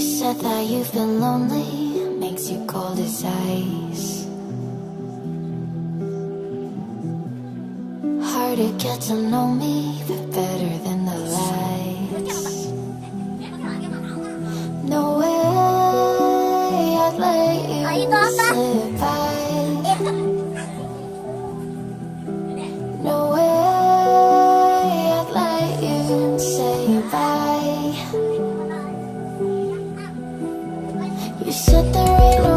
You said that you've been lonely, makes you cold as ice. Hard to get to know me, but better than the lights. No way I'd let you slip by. You set the right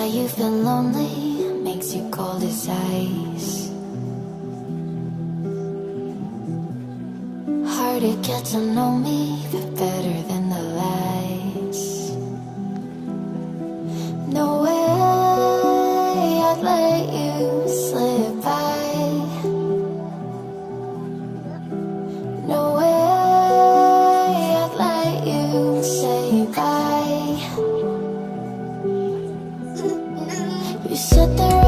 that you've been lonely makes you cold as ice. Hard to get to know me, but better than. You said there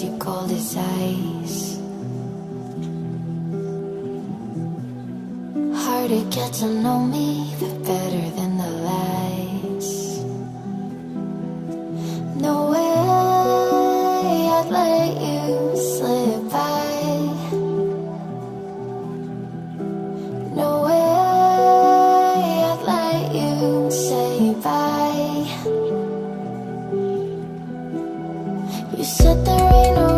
you call his eyes. Harder get to know me, the better be no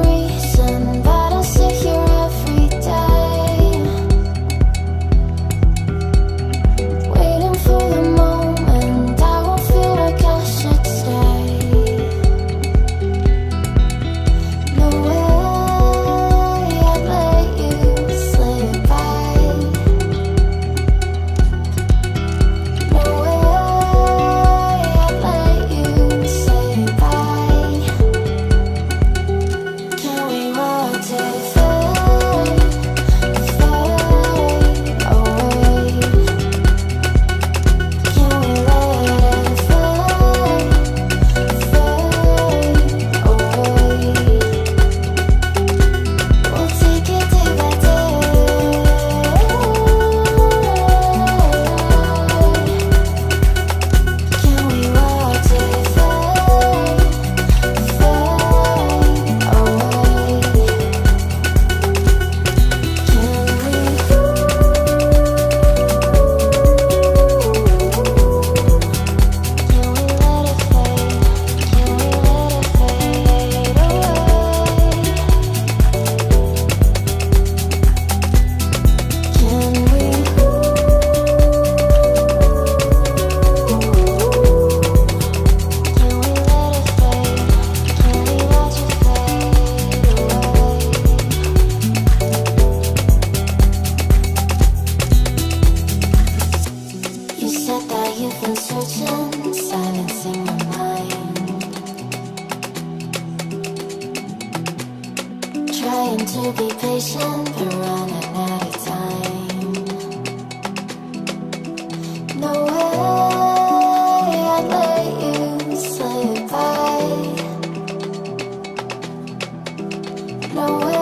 No way.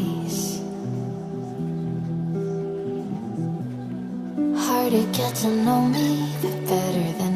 days. Harder get to know me, the better than.